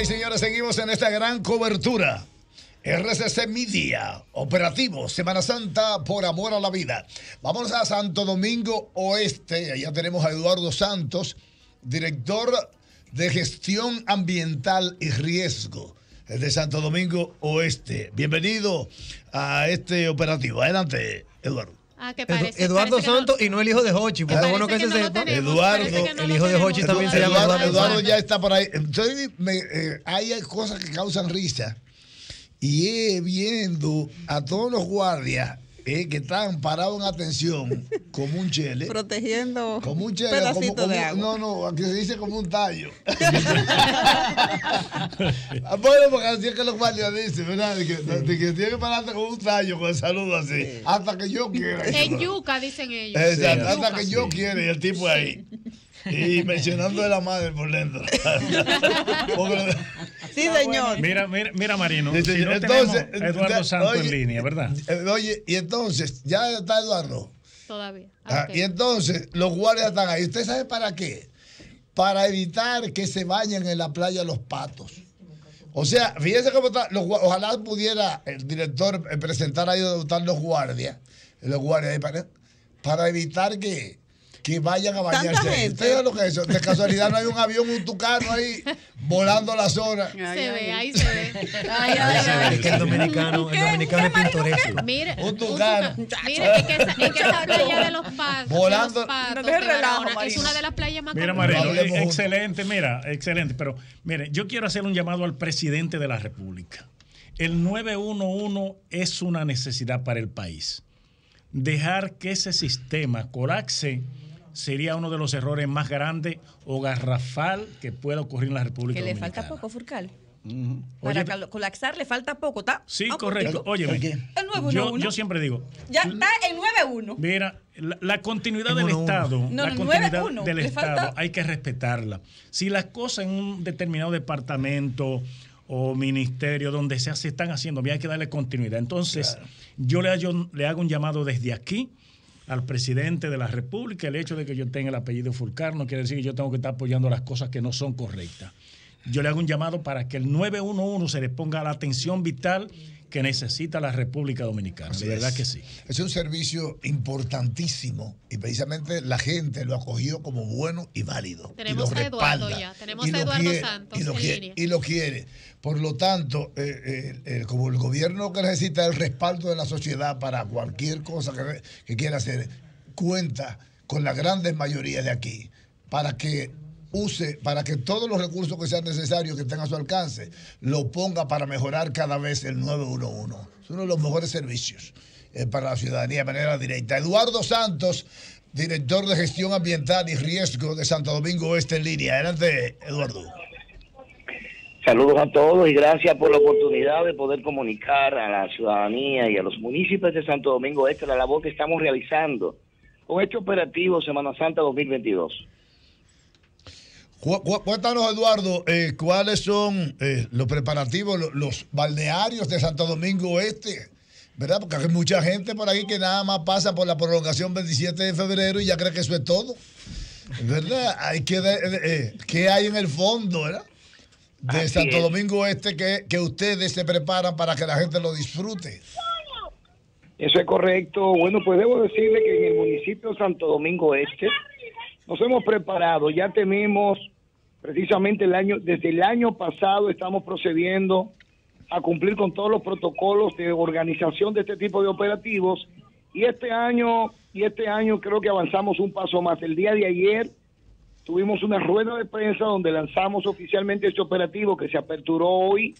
Y señores, seguimos en esta gran cobertura. RCC Media, operativo Semana Santa por amor a la vida. Vamos a Santo Domingo Oeste. Allá tenemos a Eduardo Santos, director de gestión ambiental y riesgo de Santo Domingo Oeste. Bienvenido a este operativo. Adelante, Eduardo. Ah, que Edu- parece, Eduardo parece que no- Santos y no el hijo de Hochi, porque es parece bueno que que se sepa. Eduardo, no el hijo de. Hochi también se llama Eduardo, Eduardo ya está por ahí. Entonces, me- eh, hay cosas que causan risa. Y es viendo a todos los guardias eh, que están parados en atención, como un chele. protegiendo Como un chele. pedacito como- de como- agua. No, no, aquí se dice como un tallo. Bueno, porque así es que los guardias dicen, ¿verdad? De que, de que tiene que pararte con un tallo, con el saludo así. Hasta que yo quiera. En yuca, dicen ellos. Exacto, hasta yuca. que yo quiera y el tipo ahí. Y mencionando de la madre por dentro. Sí, señor. Mira, mira, mira Marino, Dice, si no entonces, Eduardo Santos oye, en línea, ¿verdad? eh, Oye, y entonces, ya está Eduardo. Todavía. Ah, Ok. Y entonces, los guardias están ahí. ¿Usted sabe para qué? Para evitar que se bañen en la playa los patos. O sea, fíjense cómo está. los ojalá pudiera el director eh, presentar ahí donde están los guardias. Los guardias ahí para, para evitar que, que vayan a bañarse. ahí. gente. ¿Usted sabe lo que es eso? De casualidad no hay un avión, un tucano ahí volando la zona. Se ve, ahí se ve. Ay, ay, ay. Es que el dominicano, el dominicano es ¿Qué, marico, pintoresco. Mire, Un tucano. mire, es que esa, es que esa playa de los patos, Volando. de los patos No deje de relajo, Barahona, es una de las playas más Mira, eh, excelente, mira, excelente. Pero, mire, yo quiero hacer un llamado al presidente de la República. El 911 es una necesidad para el país. Dejar que ese sistema colapse sería uno de los errores más grandes o garrafal que pueda ocurrir en la República Que le Dominicana. falta poco, Furcal. Oye, Para cal- colapsar le falta poco, ¿está? Sí, Ah, correcto. Oye, ¿Por qué? El 911. yo, yo siempre digo, Ya está el 9-1. Mira, la, la continuidad del. Estado, No, la no, continuidad 9-1, del le Estado falta- hay que respetarla. Si las cosas en un determinado departamento o ministerio donde se, se están haciendo, bien, hay que darle continuidad. Entonces, yo le, hago- le hago un llamado desde aquí al presidente de la República. El hecho de que yo tenga el apellido Fulcar no quiere decir que yo tengo que estar apoyando las cosas que no son correctas. Yo le hago un llamado para que el 911 se le ponga la atención vital que necesita la República Dominicana. Así de verdad es. que sí. Es un servicio importantísimo y precisamente la gente lo acogió como bueno y válido. Tenemos y lo a Eduardo respalda, ya, tenemos y a Eduardo quiere, Santos y lo, quiere, y lo quiere. Por lo tanto, eh, eh, eh, como el gobierno que necesita el respaldo de la sociedad para cualquier cosa que, que quiera hacer, cuenta con la grandes mayoría de aquí para que use, para que todos los recursos que sean necesarios, que estén a su alcance, lo ponga para mejorar cada vez el 911. Es uno de los mejores servicios eh, para la ciudadanía de manera directa. Eduardo Santos, director de gestión ambiental y riesgo de Santo Domingo Oeste en línea. Adelante, Eduardo. Saludos a todos y gracias por la oportunidad de poder comunicar a la ciudadanía y a los municipios de Santo Domingo Este la labor que estamos realizando con este operativo Semana Santa 2022. Cu- cu- Cuéntanos, Eduardo, eh, cuáles son eh, los preparativos, lo- los balnearios de Santo Domingo Oeste, ¿verdad? Porque hay mucha gente por ahí que nada más pasa por la prolongación 27 de febrero y ya cree que eso es todo, ¿verdad? Hay que, eh, eh, ¿qué hay en el fondo, ¿verdad? De Así Santo es. Domingo Este que, que ustedes se preparan para que la gente lo disfrute. Eso es correcto. Bueno, pues debo decirle que en el municipio de Santo Domingo Este nos hemos preparado, ya tenemos precisamente el año, desde el año pasado estamos procediendo a cumplir con todos los protocolos de organización de este tipo de operativos y este año y este año creo que avanzamos un paso más. El día de ayer tuvimos una rueda de prensa donde lanzamos oficialmente este operativo que se aperturó hoy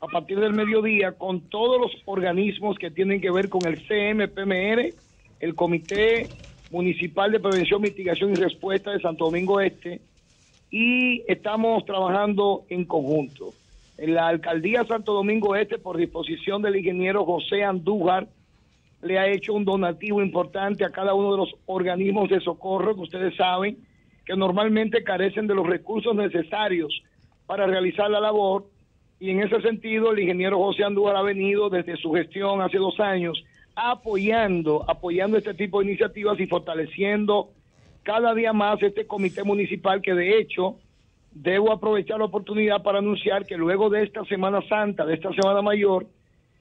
a partir del mediodía con todos los organismos que tienen que ver con el CMPMR, el Comité Municipal de Prevención, Mitigación y Respuesta de Santo Domingo Este, y estamos trabajando en conjunto. En la alcaldía Santo Domingo Este, por disposición del ingeniero José Andújar, le ha hecho un donativo importante a cada uno de los organismos de socorro que ustedes saben que normalmente carecen de los recursos necesarios para realizar la labor y en ese sentido el ingeniero José Andújar ha venido desde su gestión hace dos años apoyando, apoyando este tipo de iniciativas y fortaleciendo cada día más este comité municipal que de hecho debo aprovechar la oportunidad para anunciar que luego de esta Semana Santa, de esta Semana Mayor,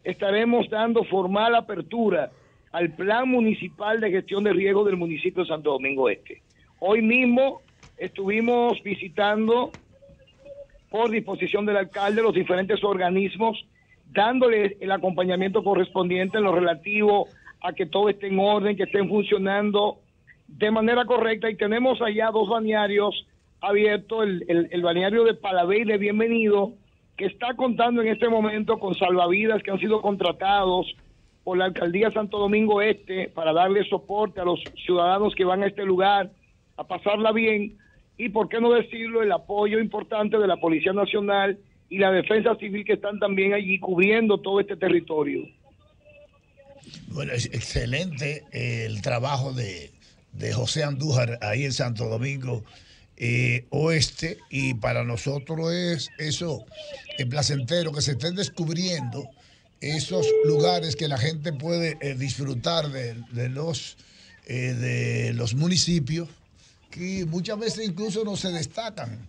estaremos dando formal apertura al Plan Municipal de Gestión de Riesgo del municipio de Santo Domingo Este. Hoy mismo estuvimos visitando por disposición del alcalde los diferentes organismos, dándoles el acompañamiento correspondiente en lo relativo a que todo esté en orden, que estén funcionando de manera correcta. Y tenemos allá dos balnearios abiertos, el, el, balneario de Palavey de Bienvenido, que está contando en este momento con salvavidas que han sido contratados por la alcaldía Santo Domingo Este para darle soporte a los ciudadanos que van a este lugar a pasarla bien y, por qué no decirlo, el apoyo importante de la Policía Nacional y la Defensa Civil que están también allí cubriendo todo este territorio. Bueno, es excelente eh, el trabajo de, de José Andújar ahí en Santo Domingo eh, Oeste y para nosotros es eso, el placentero, que se estén descubriendo esos lugares que la gente puede eh, disfrutar de, de los, eh, de los municipios que muchas veces incluso no se destacan.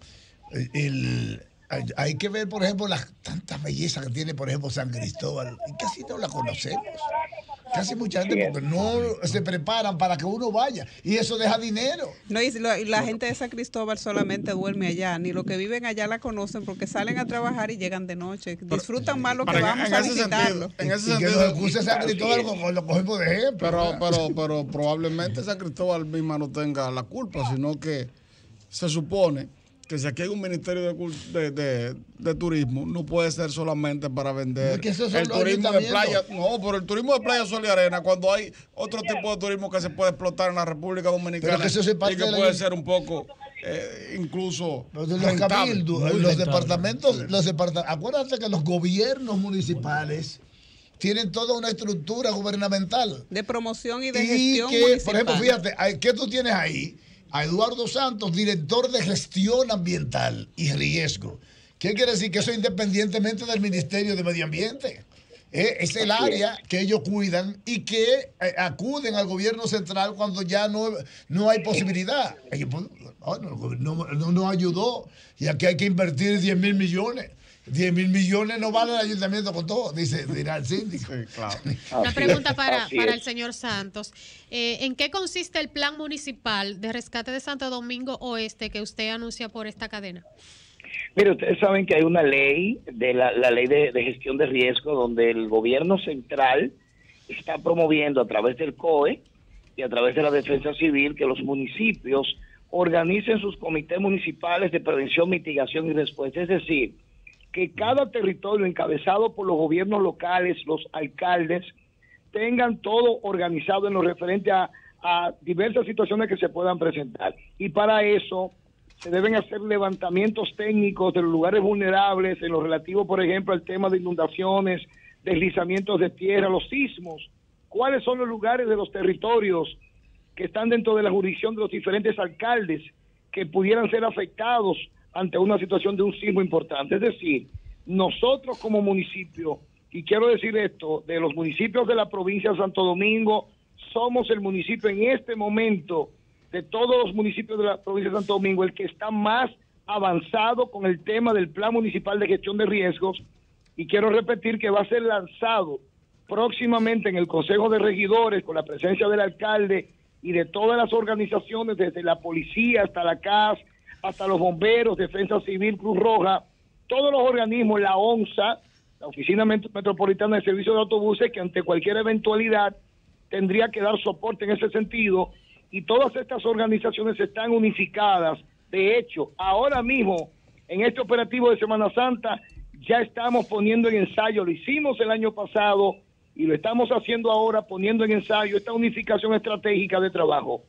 El- el- hay, hay que ver, por ejemplo, las tantas bellezas que tiene, por ejemplo, San Cristóbal, y casi no la conocemos. Casi mucha gente porque no se preparan para que uno vaya y eso deja dinero. No, y la, y la gente de San Cristóbal solamente duerme allá, ni los que viven allá la conocen porque salen a trabajar y llegan de noche. Disfrutan más lo que vamos en a ese visitarlo. sentido, en ese que sentido, nos San Cristóbal lo cogemos de ejemplo. Pero, pero, pero probablemente San Cristóbal misma no tenga la culpa, sino que se supone que si aquí hay un ministerio de, de, de- de turismo, no puede ser solamente para vender Es que el los turismo de playa. No, pero el turismo de playa, sol y arena, cuando hay otro tipo de turismo que se puede explotar en la República Dominicana Pero que eso es parte y que de la- puede ser un poco, eh, incluso Los, los rentable. cabildos, los rentable. departamentos, los departamentos. Acuérdate que los gobiernos municipales tienen toda una estructura gubernamental. De promoción y de Y gestión que, municipal. por ejemplo, fíjate, ¿qué tú tienes ahí? A Eduardo Santos, director de gestión ambiental y riesgo. ¿Qué quiere decir? Que eso independientemente del Ministerio de Medio Ambiente. Eh, es el área que ellos cuidan y que eh, acuden al gobierno central cuando ya no, no hay posibilidad. Ellos, bueno, el gobierno no, no nos ayudó y aquí hay que invertir 10 mil millones. 10 mil millones no vale el ayuntamiento con todo, dice, dirá el síndico. Sí, claro. Una pregunta es, para, para el señor Santos. Eh, ¿En qué consiste el plan municipal de rescate de Santo Domingo Oeste que usted anuncia por esta cadena? Mire, ustedes saben que hay una ley, de la, la ley de, de gestión de riesgo, donde el gobierno central está promoviendo a través del COE y a través de la Defensa Civil que los municipios organicen sus comités municipales de prevención, mitigación y respuesta. Es decir, que cada territorio encabezado por los gobiernos locales, los alcaldes, tengan todo organizado en lo referente a, diversas situaciones que se puedan presentar. Y para eso se deben hacer levantamientos técnicos de los lugares vulnerables en lo relativo, por ejemplo, al tema de inundaciones, deslizamientos de tierra, los sismos. ¿Cuáles son los lugares de los territorios que están dentro de la jurisdicción de los diferentes alcaldes que pudieran ser afectados ante una situación de un sismo importante? Es decir, nosotros como municipio, y quiero decir esto, de los municipios de la provincia de Santo Domingo, somos el municipio en este momento de todos los municipios de la provincia de Santo Domingo, el que está más avanzado con el tema del Plan Municipal de Gestión de Riesgos. Y quiero repetir que va a ser lanzado próximamente en el Consejo de Regidores con la presencia del alcalde y de todas las organizaciones, desde la policía hasta la CAS, hasta los bomberos, Defensa Civil, Cruz Roja, todos los organismos, la ONSA, la Oficina Met- Metropolitana de Servicios de Autobuses, que ante cualquier eventualidad tendría que dar soporte en ese sentido, y todas estas organizaciones están unificadas. De hecho, ahora mismo, en este operativo de Semana Santa, ya estamos poniendo en ensayo, lo hicimos el año pasado y lo estamos haciendo ahora, poniendo en ensayo esta unificación estratégica de trabajo.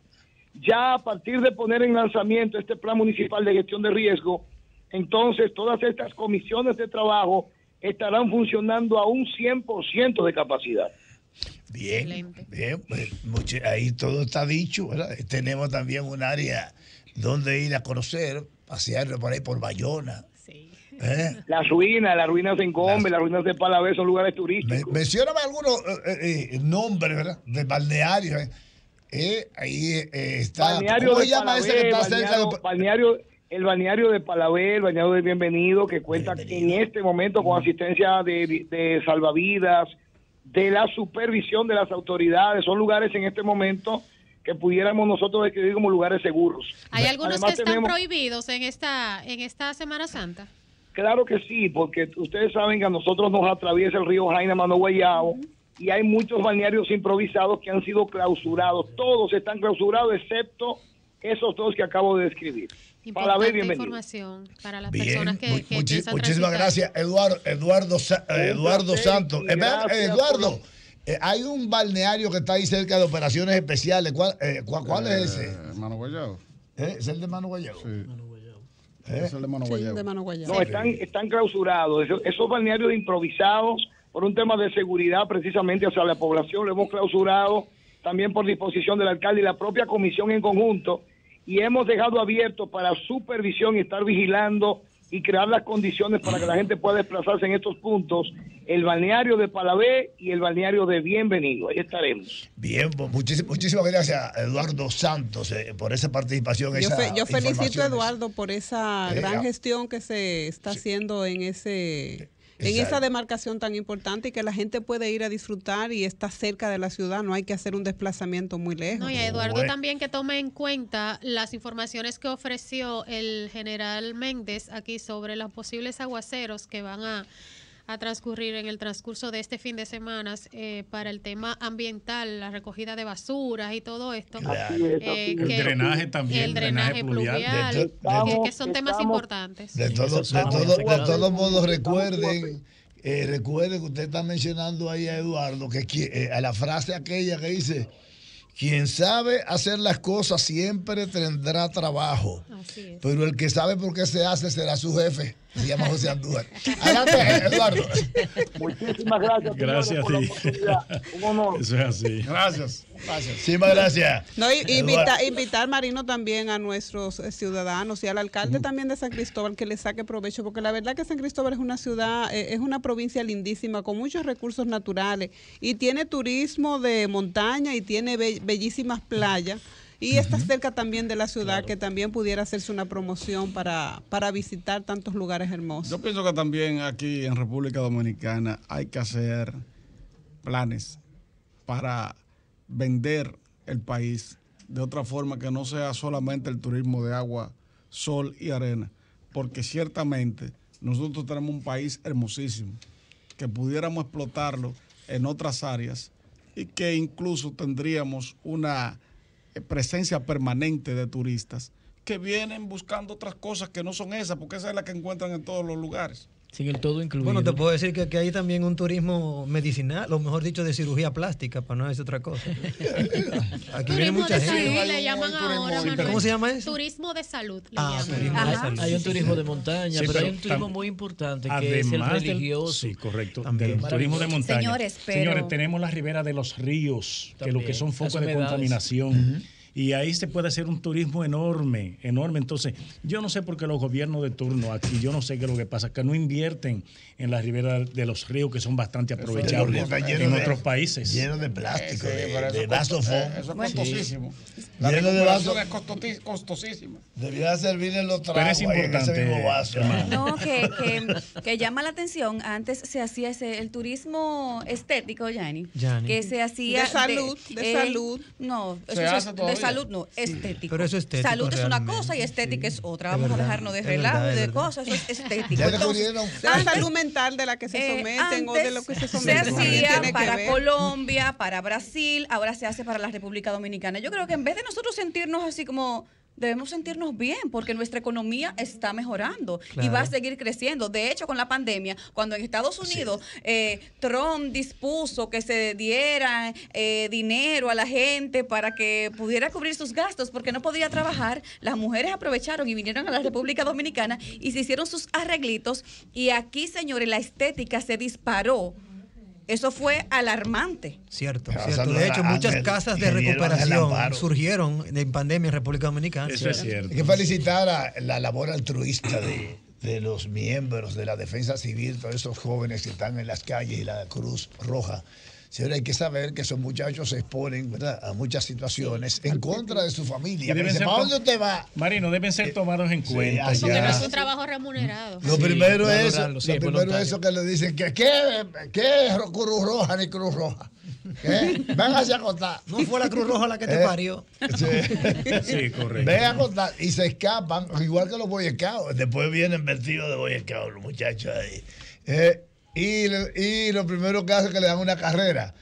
Ya a partir de poner en lanzamiento este plan municipal de gestión de riesgo, entonces todas estas comisiones de trabajo estarán funcionando a un 100% de capacidad. Bien, Excelente. bien, pues, mucho- ahí todo está dicho, ¿verdad? Tenemos también un área donde ir a conocer, pasear por ahí por Bayona. Sí. ¿eh? Las ruinas, las ruinas de Encombe, las ruinas de Palavé son lugares Me, turísticos. mencióname algunos eh, eh, nombres, ¿verdad? De balnearios. ¿Eh? Ahí eh, está. balneario ¿Cómo de se llama ese que está cerca balneario, de.? balneario el balneario de Palavé, el balneario de Bienvenido, que cuenta en este momento con asistencia de, de salvavidas, de la supervisión de las autoridades. Son lugares en este momento que pudiéramos nosotros describir como lugares seguros. ¿Hay algunos Además, que están tenemos- prohibidos en esta, en esta Semana Santa? Claro que sí, porque ustedes saben que a nosotros nos atraviesa el río Jaina Mano Guayao y hay muchos balnearios improvisados que han sido clausurados. Todos están clausurados excepto esos dos que acabo de describir. Para ver, Importante bienvenido. información para las Bien, personas que, muchi- muchísimas gracias, Eduardo, Eduardo, Sa- eh, Eduardo Santos. Eh, Eduardo, eh, hay un balneario que está ahí cerca de operaciones especiales. ¿Cuál, eh, cuál, cuál es ese? Mano Guayabo. ¿Eh? ¿Es el de Mano Guayabo? Sí. ¿Eh? Es el de Mano Sí, Guayabo. de mano guayaba. No, están, están clausurados. Esos, esos balnearios improvisados por un tema de seguridad precisamente hacia la población lo hemos clausurado también por disposición del alcalde y la propia comisión en conjunto y hemos dejado abierto para supervisión y estar vigilando y crear las condiciones para que la gente pueda desplazarse en estos puntos, el balneario de Palavé y el balneario de Bienvenido. Ahí estaremos. Bien, pues, muchísimas gracias, Eduardo Santos, eh, por esa participación. Yo, fe- yo felicito a. Eduardo por esa Eh, gran gestión que se está haciendo en ese en esa demarcación tan importante y que la gente puede ir a disfrutar y está cerca de la ciudad, no hay que hacer un desplazamiento muy lejos. No, y a Eduardo Bueno. también que tome en cuenta las informaciones que ofreció el general Méndez aquí sobre los posibles aguaceros que van a, a transcurrir en el transcurso de este fin de semana eh, para el tema ambiental, la recogida de basuras y todo esto. Claro. Eh, El drenaje también, el drenaje pluvial, De to- que- son temas estamos- importantes. De, todo- de, todo- de todos modos, recuerden, eh, recuerden que usted está mencionando ahí a Eduardo, que eh, a la frase aquella que dice, quien sabe hacer las cosas siempre tendrá trabajo, Así es. pero el que sabe por qué se hace será su jefe. Se llama José Andújar. Adelante, Eduardo. Muchísimas gracias. señores, Gracias a por la ti. Un honor. Eso es así. Gracias. Gracias. Muchísimas gracias. No, y- invita- invitar, Marino, también a nuestros eh, ciudadanos y al alcalde también de San Cristóbal que le saque provecho, porque la verdad que San Cristóbal es una ciudad, eh, es una provincia lindísima con muchos recursos naturales y tiene turismo de montaña y tiene be- bellísimas playas. Y está cerca también de la ciudad, que también pudiera hacerse una promoción para, para visitar tantos lugares hermosos. Yo pienso que también aquí en República Dominicana hay que hacer planes para vender el país de otra forma que no sea solamente el turismo de agua, sol y arena, porque ciertamente nosotros tenemos un país hermosísimo que pudiéramos explotarlo en otras áreas y que incluso tendríamos una eh, presencia permanente de turistas que vienen buscando otras cosas que no son esas, porque esa es la que encuentran en todos los lugares. Sin el todo incluido. Bueno, te puedo decir que, que hay también un turismo medicinal, o mejor dicho, de cirugía plástica, para no decir otra cosa. Aquí viene Turismo mucha de salud gente. le llaman ahora, Sí. ¿Cómo se llama eso? Turismo de salud le Ah, llaman. turismo de Ajá. salud. hay un turismo de montaña, Sí, pero hay un turismo muy importante que es el del- religioso. sí, correcto. También. Del turismo de montaña. Señores, pero- Señores, tenemos la ribera de los ríos, que lo que También, son focos de contaminación. Y ahí se puede hacer un turismo enorme, enorme. Entonces, yo no sé por qué los gobiernos de turno aquí, yo no sé qué es lo que pasa, que no invierten en la ribera de los ríos, que son bastante aprovechables en de- otros países. Lleno de plástico, Sí, de, pero de eso eh, es costosísimo. La Lleno de vaso. es costoti- costosísima. Debería servirle los Pero tragos es ahí en ese importante, mismo vaso. No, que, que, que llama la atención. Antes se hacía ese, el turismo estético, Yanni. Que se hacía. De salud, de salud. No, Se eso es hace todavía. Salud no, estético. Pero eso es estético Salud es una cosa y estética sí. es otra. Vamos verdad, a dejarnos de relajo y de cosas. Eso es estético. Entonces, la salud mental de la que se eh, someten o de lo que se someten. Se hacía para. Colombia, para Brasil, ahora se hace para la República Dominicana. Yo creo que en vez de nosotros sentirnos así como debemos sentirnos bien porque nuestra economía está mejorando y va a seguir creciendo. De hecho, con la pandemia, cuando en Estados Unidos eh, Trump dispuso que se diera eh, dinero a la gente para que pudiera cubrir sus gastos porque no podía trabajar, las mujeres aprovecharon y vinieron a la República Dominicana y se hicieron sus arreglitos y aquí, señores, la estética se disparó. Eso fue alarmante. Cierto, Pero cierto. De hecho, muchas Ángel, casas de recuperación surgieron en pandemia en República Dominicana. Eso es cierto. Hay que felicitar a la labor altruista de, de los miembros de la defensa civil, todos esos jóvenes que están en las calles y la Cruz Roja Señores, hay que saber que esos muchachos se exponen ¿verdad? a muchas situaciones en contra de su familia. Y deben Dice, ser ¿Para dónde usted va? Marino, deben ser tomados en cuenta. así Porque no es un trabajo remunerado. Lo Sí, primero es valorarlo, sí, lo primero es eso que le dicen que qué, qué Cruz Roja ni Cruz Roja. ¿Qué? Véngase a acostar. No fue la Cruz Roja la que te Eh, parió. Sí. Sí, correcto. Ven a acostar y se escapan, igual que los Boy Scouts. Después vienen vestidos de Boy Scouts los muchachos ahí. Eh, y, y lo primero que hacen es que le dan una carrera.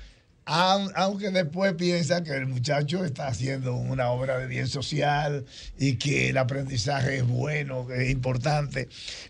Aun- Aunque después piensan que el muchacho está haciendo una obra de bien social y que el aprendizaje es bueno, que es importante,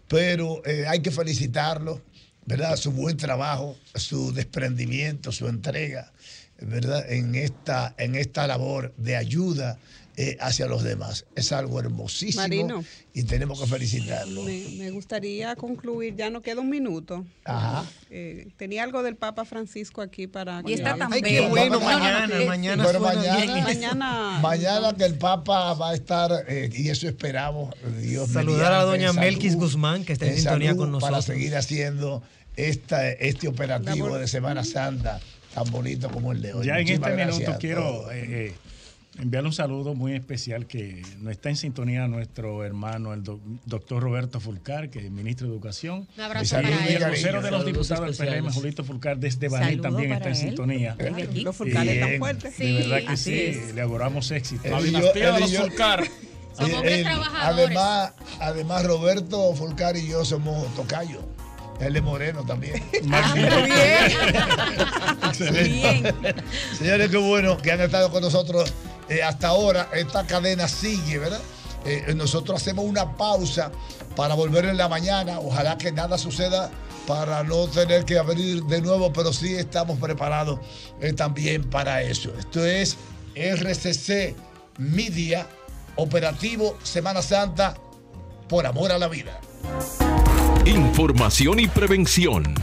pero eh, hay que felicitarlo, ¿verdad? Su buen trabajo, su desprendimiento, su entrega, ¿verdad? En esta, en esta labor de ayuda eh, hacia los demás. Es algo hermosísimo Marino. y tenemos que felicitarlo. Me, me gustaría concluir, ya no queda un minuto. Ajá. Eh, tenía algo del Papa Francisco aquí para Y está tan Ay, qué bueno, No, no, no, mañana, mañana mañana- bien. Mañana. Mañana que el Papa va a estar, eh, y eso esperamos, Dios Saludar a doña Melquis Guzmán, que está en sintonía con Para nosotros. seguir haciendo esta, este operativo de Semana Santa tan bonito como el de hoy. Ya en este minuto quiero eh, eh, enviarle un saludo muy especial que no está en sintonía nuestro hermano, el doc- doctor Roberto Fulcar, que es ministro de Educación. Un abrazo para y Y el vocero de los diputados del PLM, especiales. Julito Fulcar, desde Baní, Saludo también está en él. sintonía. Los fulcanes tan Bien, fuertes. De verdad que sí, es. le auguramos éxito. Y yo- Son eh, hombres él- trabajadores. además, además, Roberto Fulcar y yo somos tocayos. Él es moreno también. Bien. Señores, qué bueno que han estado con nosotros eh, hasta ahora. Esta cadena sigue, ¿verdad? Eh, nosotros hacemos una pausa para volver en la mañana. Ojalá que nada suceda para no tener que abrir de nuevo, pero sí estamos preparados eh, también para eso. Esto es RCC Media, operativo Semana Santa, por amor a la vida. Información y prevención.